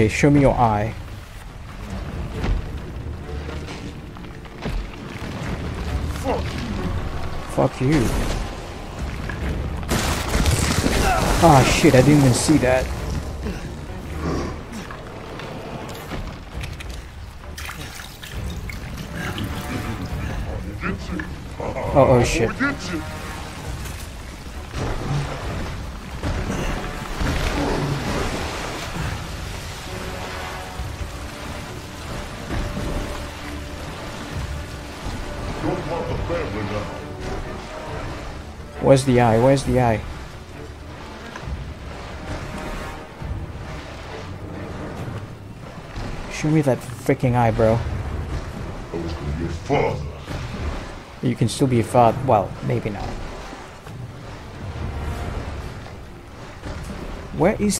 Okay, show me your eye. Fuck you. Ah shit, I didn't even see that. Oh, oh shit. Where's the eye? Where's the eye? Show me that freaking eye, bro. I was gonna be your father. You can still be a father. Well, maybe not. Where is